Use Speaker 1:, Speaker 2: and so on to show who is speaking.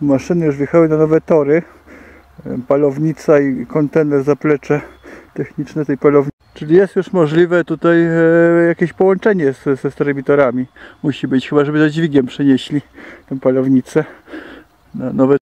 Speaker 1: Maszyny już wjechały na nowe tory. Palownica i kontener zaplecze techniczne tej palownicy. Czyli jest już możliwe tutaj e, jakieś połączenie z, ze starymi torami. Musi być, chyba żeby za dźwigiem przenieśli tę palownicę na nowe